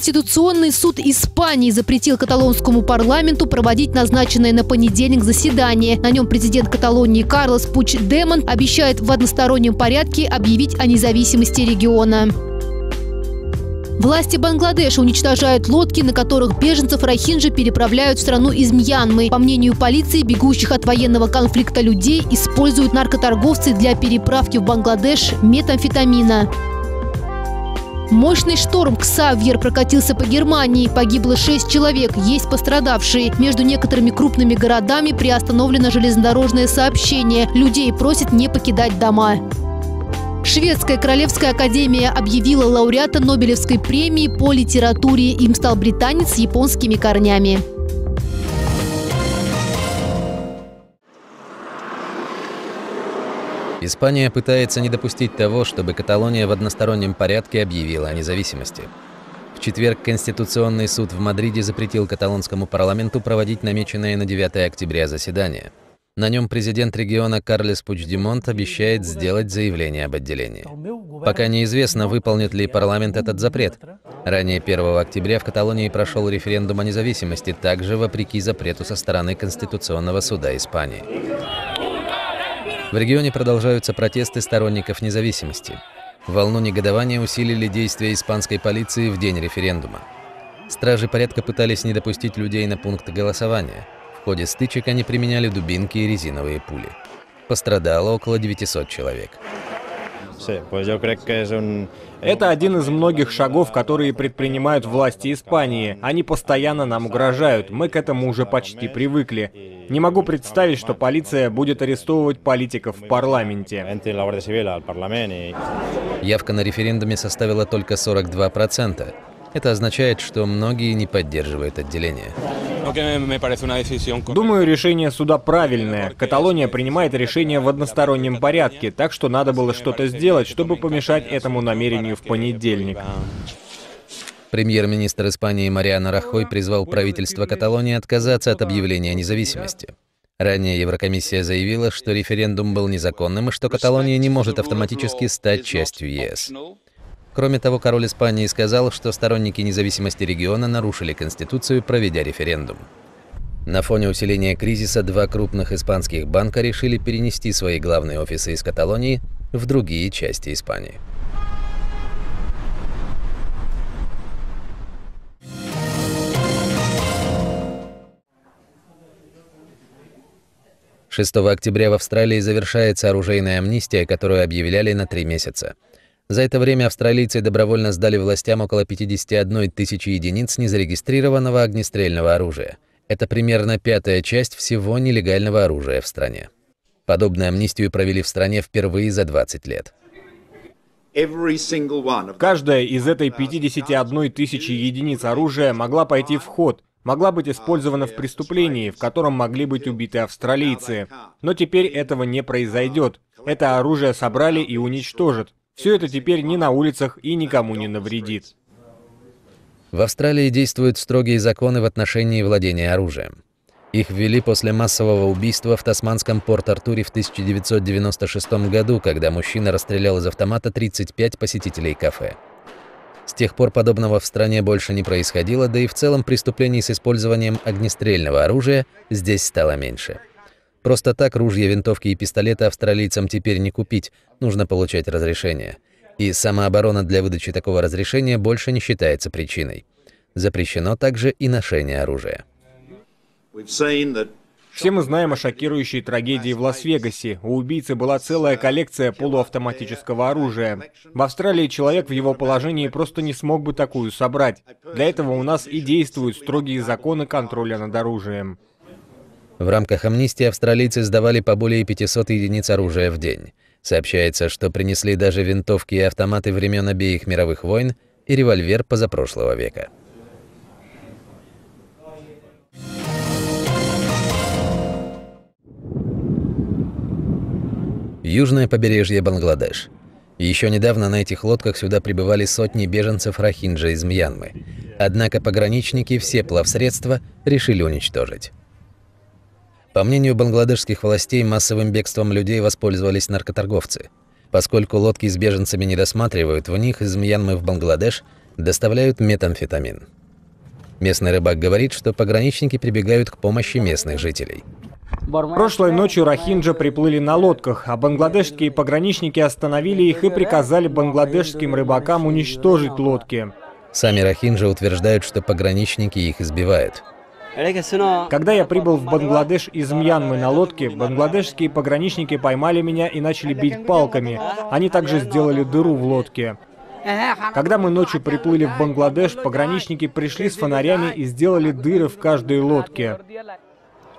Конституционный суд Испании запретил каталонскому парламенту проводить назначенное на понедельник заседание. На нем президент Каталонии Карлос Пуч Демон обещает в одностороннем порядке объявить о независимости региона. Власти Бангладеша уничтожают лодки, на которых беженцев Рахинджи переправляют в страну из Мьянмы. По мнению полиции, бегущих от военного конфликта людей используют наркоторговцы для переправки в Бангладеш метамфетамина. Мощный шторм Ксавьер прокатился по Германии. Погибло шесть человек, есть пострадавшие. Между некоторыми крупными городами приостановлено железнодорожное сообщение. Людей просят не покидать дома. Шведская Королевская Академия объявила лауреата Нобелевской премии по литературе. Им стал британец с японскими корнями. Испания пытается не допустить того, чтобы Каталония в одностороннем порядке объявила о независимости. В четверг Конституционный суд в Мадриде запретил каталонскому парламенту проводить намеченное на 9 октября заседание. На нем президент региона Карлес Пучдемонт обещает сделать заявление об отделении. Пока неизвестно, выполнит ли парламент этот запрет. Ранее 1 октября в Каталонии прошел референдум о независимости, также вопреки запрету со стороны Конституционного суда Испании. В регионе продолжаются протесты сторонников независимости. Волну негодования усилили действия испанской полиции в день референдума. Стражи порядка пытались не допустить людей на пункт голосования – в ходе стычек они применяли дубинки и резиновые пули. Пострадало около 900 человек. Это один из многих шагов, которые предпринимают власти Испании. Они постоянно нам угрожают. Мы к этому уже почти привыкли. Не могу представить, что полиция будет арестовывать политиков в парламенте. Явка на референдуме составила только 42%. Это означает, что многие не поддерживают отделение. Думаю, решение суда правильное. Каталония принимает решение в одностороннем порядке, так что надо было что-то сделать, чтобы помешать этому намерению в понедельник. Премьер-министр Испании Мариано Рахой призвал правительство Каталонии отказаться от объявления независимости. Ранее Еврокомиссия заявила, что референдум был незаконным и что Каталония не может автоматически стать частью ЕС. Кроме того, король Испании сказал, что сторонники независимости региона нарушили Конституцию, проведя референдум. На фоне усиления кризиса два крупных испанских банка решили перенести свои главные офисы из Каталонии в другие части Испании. Шестого октября в Австралии завершается оружейная амнистия, которую объявляли на три месяца. За это время австралийцы добровольно сдали властям около 51 тысячи единиц незарегистрированного огнестрельного оружия. Это примерно пятая часть всего нелегального оружия в стране. Подобную амнистию провели в стране впервые за 20 лет. Каждая из этой 51 тысячи единиц оружия могла пойти в ход, могла быть использована в преступлении, в котором могли быть убиты австралийцы. Но теперь этого не произойдет. Это оружие собрали и уничтожат. Все это теперь не на улицах и никому не навредит. В Австралии действуют строгие законы в отношении владения оружием. Их ввели после массового убийства в тасманском Порт-Артуре в 1996 году, когда мужчина расстрелял из автомата 35 посетителей кафе. С тех пор подобного в стране больше не происходило, да и в целом преступлений с использованием огнестрельного оружия здесь стало меньше. Просто так ружья, винтовки и пистолеты австралийцам теперь не купить, нужно получать разрешение. И самооборона для выдачи такого разрешения больше не считается причиной. Запрещено также и ношение оружия. Все мы знаем о шокирующей трагедии в Лас-Вегасе. У убийцы была целая коллекция полуавтоматического оружия. В Австралии человек в его положении просто не смог бы такую собрать. Для этого у нас и действуют строгие законы контроля над оружием. В рамках амнистии австралийцы сдавали по более 500 единиц оружия в день. Сообщается, что принесли даже винтовки и автоматы времен обеих мировых войн и револьвер позапрошлого века. Южное побережье Бангладеш. Еще недавно на этих лодках сюда прибывали сотни беженцев Рахинджа из Мьянмы. Однако пограничники все плавсредства решили уничтожить. По мнению бангладешских властей, массовым бегством людей воспользовались наркоторговцы. Поскольку лодки с беженцами не досматривают, в них из Мьянмы в Бангладеш доставляют метамфетамин. Местный рыбак говорит, что пограничники прибегают к помощи местных жителей. Прошлой ночью Рахинджа приплыли на лодках, а бангладешские пограничники остановили их и приказали бангладешским рыбакам уничтожить лодки. Сами Рахинджа утверждают, что пограничники их избивают. Когда я прибыл в Бангладеш из Мьянмы на лодке, бангладешские пограничники поймали меня и начали бить палками. Они также сделали дыру в лодке. Когда мы ночью приплыли в Бангладеш, пограничники пришли с фонарями и сделали дыры в каждой лодке.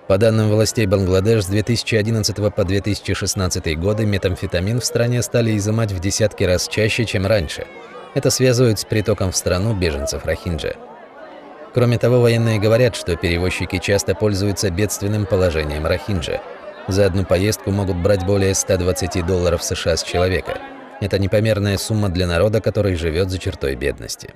По данным властей Бангладеш, с 2011 по 2016 годы метамфетамин в стране стали изымать в десятки раз чаще, чем раньше. Это связывают с притоком в страну беженцев Рахинджа. Кроме того, военные говорят, что перевозчики часто пользуются бедственным положением Рахинджа. За одну поездку могут брать более 120 долларов США с человека. Это непомерная сумма для народа, который живет за чертой бедности.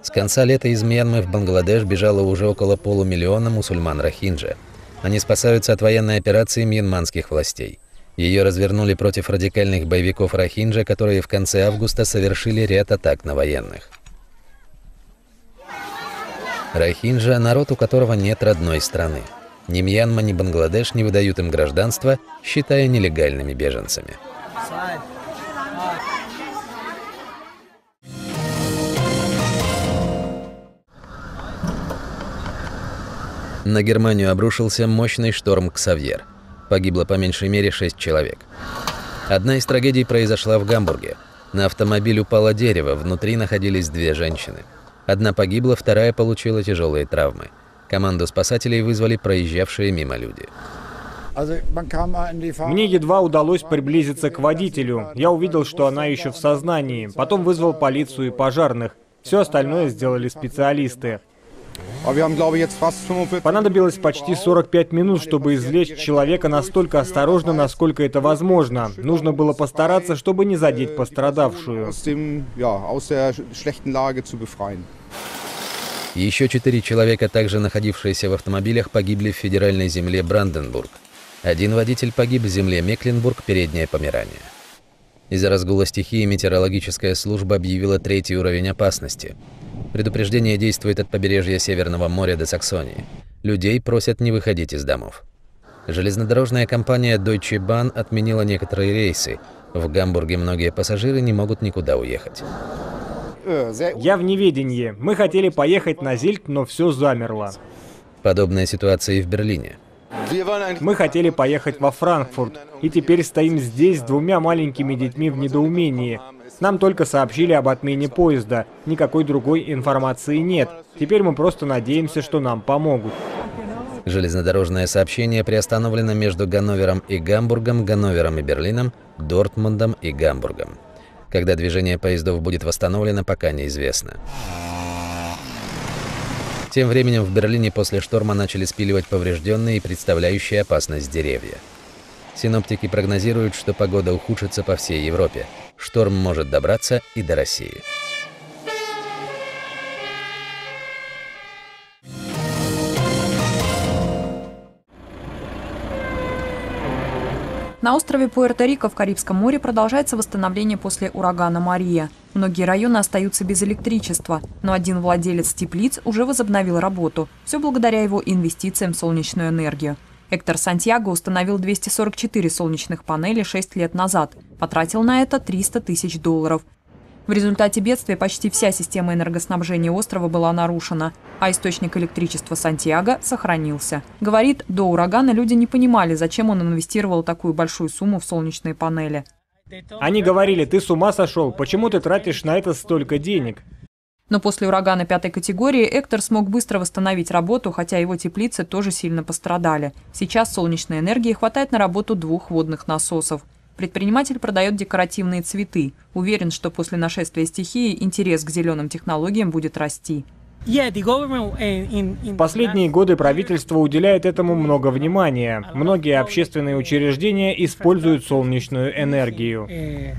С конца лета из Мьянмы в Бангладеш бежало уже около полумиллиона мусульман Рахинджа. Они спасаются от военной операции мьянманских властей. Ее развернули против радикальных боевиков Рахинджа, которые в конце августа совершили ряд атак на военных. Рахинджа – народ, у которого нет родной страны. Ни Мьянма, ни Бангладеш не выдают им гражданство, считая нелегальными беженцами. На Германию обрушился мощный шторм Ксавьер. Погибло по меньшей мере шесть человек. Одна из трагедий произошла в Гамбурге. На автомобиль упало дерево, внутри находились две женщины. Одна погибла, вторая получила тяжелые травмы. Команду спасателей вызвали проезжавшие мимо люди. Мне едва удалось приблизиться к водителю. Я увидел, что она еще в сознании. Потом вызвал полицию и пожарных. Все остальное сделали специалисты. Понадобилось почти 45 минут, чтобы извлечь человека настолько осторожно, насколько это возможно. Нужно было постараться, чтобы не задеть пострадавшую. Еще четыре человека, также находившиеся в автомобилях, погибли в федеральной земле Бранденбург. Один водитель погиб в земле Мекленбург, переднее Померания. Из-за разгула стихии метеорологическая служба объявила третий уровень опасности. Предупреждение действует от побережья Северного моря до Саксонии. Людей просят не выходить из домов. Железнодорожная компания Deutsche Bahn отменила некоторые рейсы. В Гамбурге многие пассажиры не могут никуда уехать. Я в неведении. Мы хотели поехать на Зильт, но все замерло. Подобная ситуация и в Берлине. Мы хотели поехать во Франкфурт, и теперь стоим здесь с двумя маленькими детьми в недоумении. Нам только сообщили об отмене поезда, никакой другой информации нет. Теперь мы просто надеемся, что нам помогут. Железнодорожное сообщение приостановлено между Ганновером и Гамбургом, Ганновером и Берлином, Дортмундом и Гамбургом. Когда движение поездов будет восстановлено, пока неизвестно. Тем временем в Берлине после шторма начали спиливать поврежденные и представляющие опасность деревья. Синоптики прогнозируют, что погода ухудшится по всей Европе. Шторм может добраться и до России. На острове Пуэрто-Рико в Карибском море продолжается восстановление после урагана Мария. Многие районы остаются без электричества, но один владелец теплиц уже возобновил работу. Все благодаря его инвестициям в солнечную энергию. Эктор Сантьяго установил 244 солнечных панелей 6 лет назад. Потратил на это 300 тысяч долларов. В результате бедствия почти вся система энергоснабжения острова была нарушена, а источник электричества Сантьяго сохранился. Говорит, до урагана люди не понимали, зачем он инвестировал такую большую сумму в солнечные панели. Они говорили, ты с ума сошел, почему ты тратишь на это столько денег? Но после урагана пятой категории Эктор смог быстро восстановить работу, хотя его теплицы тоже сильно пострадали. Сейчас солнечной энергии хватает на работу двух водных насосов. Предприниматель продает декоративные цветы. Уверен, что после нашествия стихии интерес к зеленым технологиям будет расти. В последние годы правительство уделяет этому много внимания. Многие общественные учреждения используют солнечную энергию. Э,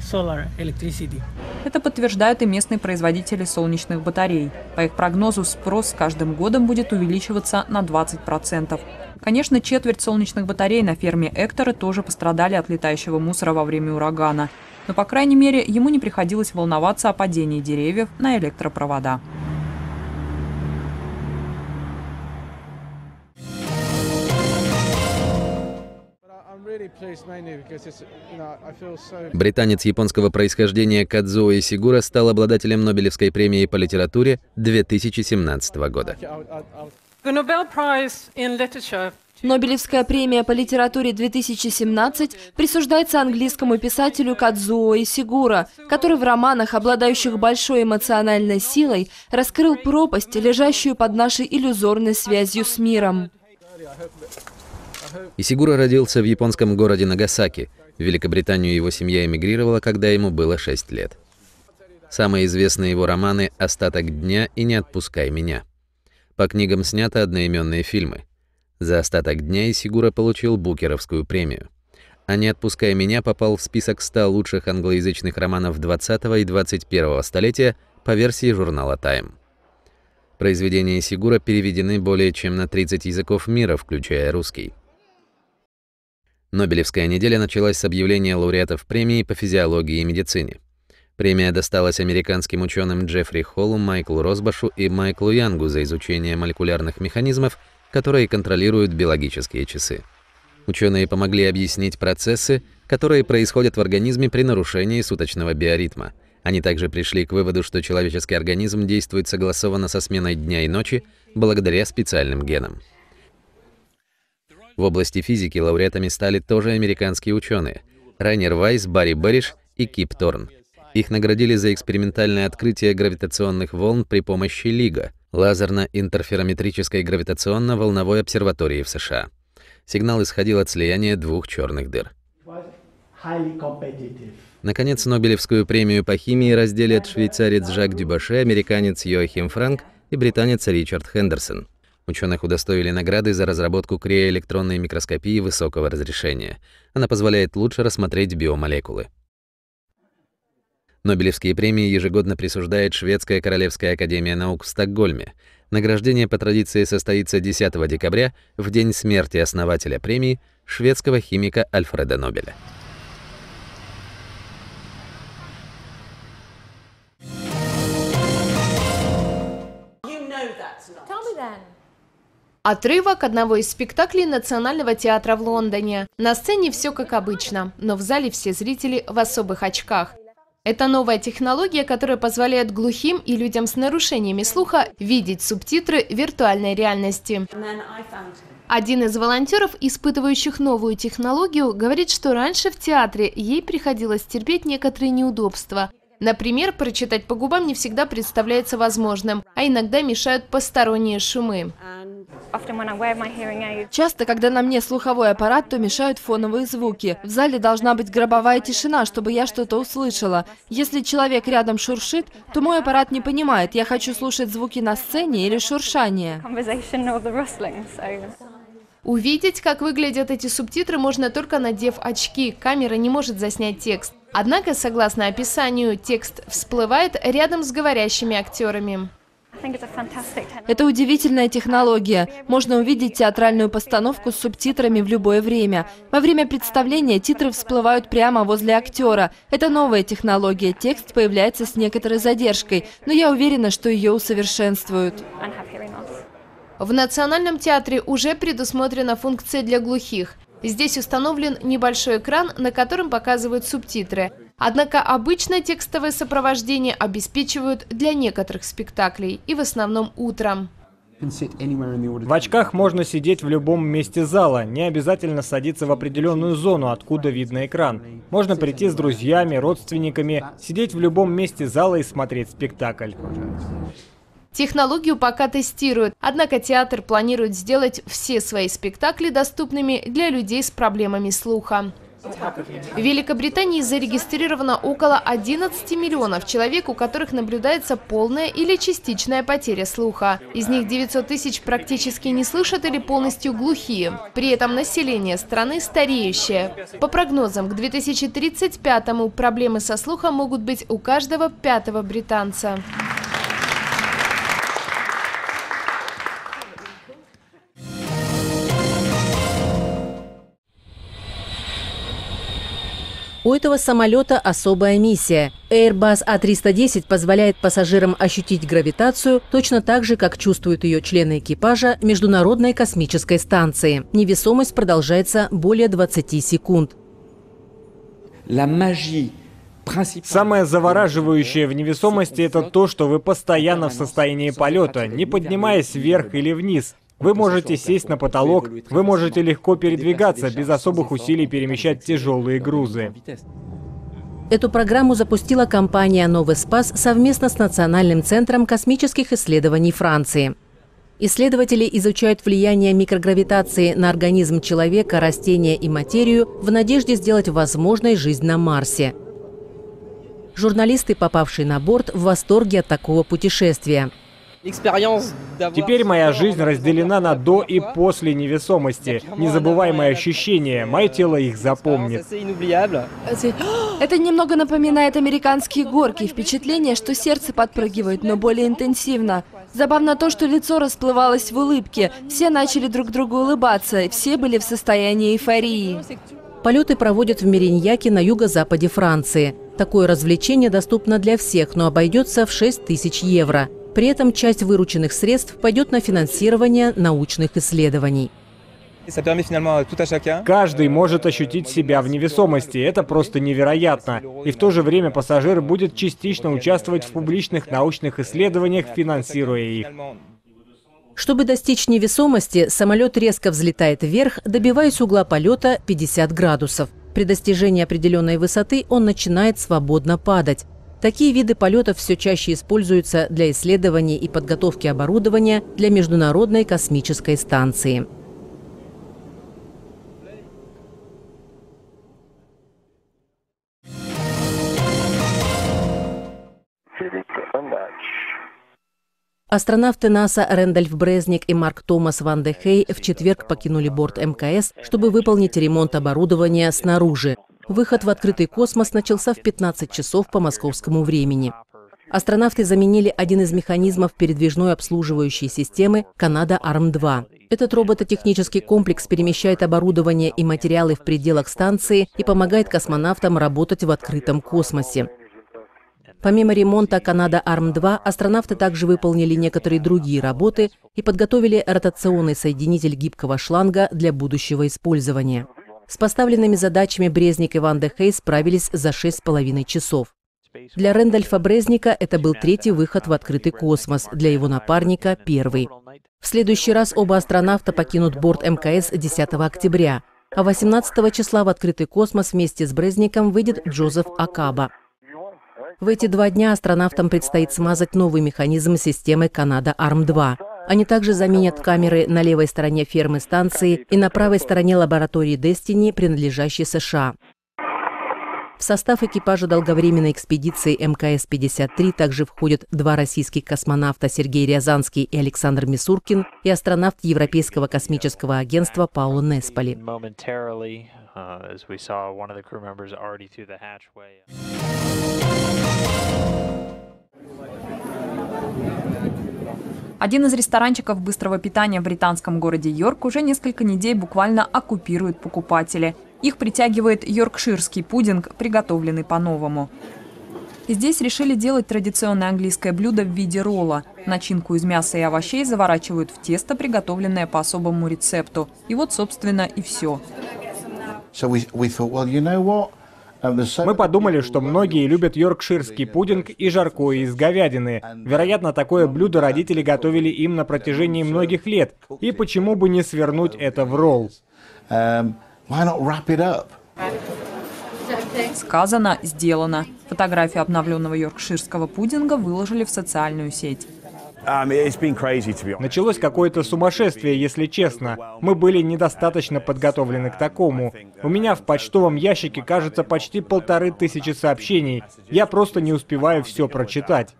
Это подтверждают и местные производители солнечных батарей. По их прогнозу, спрос с каждым годом будет увеличиваться на 20%. Конечно, четверть солнечных батарей на ферме Эктора тоже пострадали от летающего мусора во время урагана. но, по крайней мере, ему не приходилось волноваться о падении деревьев на электропровода. Британец японского происхождения Кадзуо Исигура стал обладателем Нобелевской премии по литературе 2017 года. Нобелевская премия по литературе 2017 присуждается английскому писателю Кадзуо Исигура, который в романах, обладающих большой эмоциональной силой, раскрыл пропасть, лежащую под нашей иллюзорной связью с миром. Исигура родился в японском городе Нагасаки. В Великобританию его семья эмигрировала, когда ему было 6 лет. Самые известные его романы «Остаток дня» и «Не отпускай меня». По книгам сняты одноименные фильмы. За «Остаток дня» Исигура получил Букеровскую премию. А «Не отпускай меня» попал в список 100 лучших англоязычных романов 20 и 21 столетия по версии журнала Time. Произведения Исигура переведены более чем на 30 языков мира, включая русский. Нобелевская неделя началась с объявления лауреатов премии по физиологии и медицине. Премия досталась американским ученым Джеффри Холлу, Майклу Росбашу и Майклу Янгу за изучение молекулярных механизмов, которые контролируют биологические часы. Ученые помогли объяснить процессы, которые происходят в организме при нарушении суточного биоритма. Они также пришли к выводу, что человеческий организм действует согласованно со сменой дня и ночи благодаря специальным генам. В области физики лауреатами стали тоже американские ученые – Райнер Вайс, Барри Берриш и Кип Торн. Их наградили за экспериментальное открытие гравитационных волн при помощи ЛИГА – лазерно-интерферометрической гравитационно-волновой обсерватории в США. Сигнал исходил от слияния двух черных дыр. Наконец, Нобелевскую премию по химии разделят швейцарец Жак Дюбаше, американец Йоахим Франк и британец Ричард Хендерсон. Ученых удостоили награды за разработку криоэлектронной микроскопии высокого разрешения. Она позволяет лучше рассмотреть биомолекулы. Нобелевские премии ежегодно присуждает Шведская Королевская Академия Наук в Стокгольме. Награждение по традиции состоится 10 декабря, в день смерти основателя премии, шведского химика Альфреда Нобеля. Отрывок одного из спектаклей Национального театра в Лондоне. На сцене все как обычно, но в зале все зрители в особых очках. Это новая технология, которая позволяет глухим и людям с нарушениями слуха видеть субтитры виртуальной реальности. Один из волонтеров, испытывающих новую технологию, говорит, что раньше в театре ей приходилось терпеть некоторые неудобства. Например, прочитать по губам не всегда представляется возможным, а иногда мешают посторонние шумы. Часто, когда на мне слуховой аппарат, то мешают фоновые звуки. В зале должна быть гробовая тишина, чтобы я что-то услышала. Если человек рядом шуршит, то мой аппарат не понимает, я хочу слушать звуки на сцене или шуршание. Увидеть, как выглядят эти субтитры, можно только надев очки. Камера не может заснять текст. Однако, согласно описанию, текст всплывает рядом с говорящими актерами. Это удивительная технология. Можно увидеть театральную постановку с субтитрами в любое время. Во время представления титры всплывают прямо возле актера. Это новая технология. Текст появляется с некоторой задержкой, но я уверена, что ее усовершенствуют. В Национальном театре уже предусмотрена функция для глухих. Здесь установлен небольшой экран, на котором показывают субтитры. Однако обычно текстовое сопровождение обеспечивают для некоторых спектаклей и в основном утром. В очках можно сидеть в любом месте зала, не обязательно садиться в определенную зону, откуда видно экран. Можно прийти с друзьями, родственниками, сидеть в любом месте зала и смотреть спектакль. Технологию пока тестируют, однако театр планирует сделать все свои спектакли доступными для людей с проблемами слуха. В Великобритании зарегистрировано около 11 миллионов человек, у которых наблюдается полная или частичная потеря слуха. Из них 900 тысяч практически не слышат или полностью глухие. При этом население страны стареющее. По прогнозам, к 2035-му проблемы со слухом могут быть у каждого пятого британца. У этого самолета особая миссия. Airbus A310 позволяет пассажирам ощутить гравитацию точно так же, как чувствуют ее члены экипажа Международной космической станции. Невесомость продолжается более 20 секунд. Самое завораживающее в невесомости – это то, что вы постоянно в состоянии полета, не поднимаясь вверх или вниз. Вы можете сесть на потолок, вы можете легко передвигаться, без особых усилий перемещать тяжелые грузы. Эту программу запустила компания «Новый Спас» совместно с Национальным центром космических исследований Франции. Исследователи изучают влияние микрогравитации на организм человека, растения и материю в надежде сделать возможной жизнь на Марсе. Журналисты, попавшие на борт, в восторге от такого путешествия. Теперь моя жизнь разделена на до и после невесомости. Незабываемые ощущения. Мое тело их запомнит. Это немного напоминает американские горки. Впечатление, что сердце подпрыгивает, но более интенсивно. Забавно то, что лицо расплывалось в улыбке. Все начали друг другу улыбаться. Все были в состоянии эйфории. Полеты проводят в Мериньяке на юго-западе Франции. Такое развлечение доступно для всех, но обойдется в 6 тысяч евро. При этом часть вырученных средств пойдет на финансирование научных исследований. Каждый может ощутить себя в невесомости. Это просто невероятно. И в то же время пассажир будет частично участвовать в публичных научных исследованиях, финансируя их. Чтобы достичь невесомости, самолет резко взлетает вверх, добиваясь угла полета 50 градусов. При достижении определенной высоты он начинает свободно падать. Такие виды полетов все чаще используются для исследований и подготовки оборудования для Международной космической станции. Астронавты НАСА Рэндальф Брезник и Марк Томас Ван де Хей в четверг покинули борт МКС, чтобы выполнить ремонт оборудования снаружи. Выход в открытый космос начался в 15 часов по московскому времени. Астронавты заменили один из механизмов передвижной обслуживающей системы «Канада Арм-2». Этот робототехнический комплекс перемещает оборудование и материалы в пределах станции и помогает космонавтам работать в открытом космосе. Помимо ремонта «Канада Арм-2», астронавты также выполнили некоторые другие работы и подготовили ротационный соединитель гибкого шланга для будущего использования. С поставленными задачами Брезник и Ван де Хей справились за 6,5 часов. Для Рэндольфа Брезника это был третий выход в открытый космос, для его напарника – первый. В следующий раз оба астронавта покинут борт МКС 10 октября, а 18 числа в открытый космос вместе с Брезником выйдет Джозеф Акаба. В эти два дня астронавтам предстоит смазать новый механизм системы «Канада Арм-2». Они также заменят камеры на левой стороне фермы станции и на правой стороне лаборатории Destiny, принадлежащей США. В состав экипажа долговременной экспедиции МКС-53 также входят два российских космонавта Сергей Рязанский и Александр Мисуркин и астронавт Европейского космического агентства Пауло Несполи. Один из ресторанчиков быстрого питания в британском городе Йорк уже несколько недель буквально оккупирует покупатели. Их притягивает йоркширский пудинг, приготовленный по-новому. Здесь решили делать традиционное английское блюдо в виде ролла. Начинку из мяса и овощей заворачивают в тесто, приготовленное по особому рецепту. И вот, собственно, и все. So we, we thought, well, you know мы подумали, что многие любят йоркширский пудинг и жаркое из говядины. Вероятно, такое блюдо родители готовили им на протяжении многих лет. И почему бы не свернуть это в ролл? Сказано, сделано. Фотографию обновленного йоркширского пудинга выложили в социальную сеть. Началось какое-то сумасшествие, если честно. Мы были недостаточно подготовлены к такому. У меня в почтовом ящике, кажется, почти полторы тысячи сообщений. Я просто не успеваю все прочитать.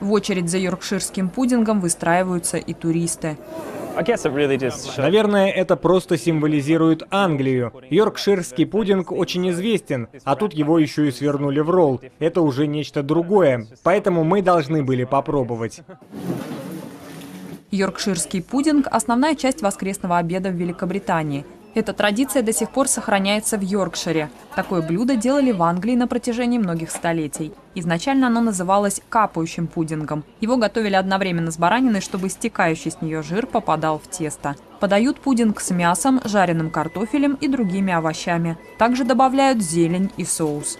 В очередь за йоркширским пудингом выстраиваются и туристы. Наверное, это просто символизирует Англию. Йоркширский пудинг очень известен, а тут его еще и свернули в ролл. Это уже нечто другое, поэтому мы должны были попробовать. Йоркширский пудинг – основная часть воскресного обеда в Великобритании. Эта традиция до сих пор сохраняется в Йоркшире. Такое блюдо делали в Англии на протяжении многих столетий. Изначально оно называлось капающим пудингом. Его готовили одновременно с бараниной, чтобы стекающий с нее жир попадал в тесто. Подают пудинг с мясом, жареным картофелем и другими овощами. Также добавляют зелень и соус.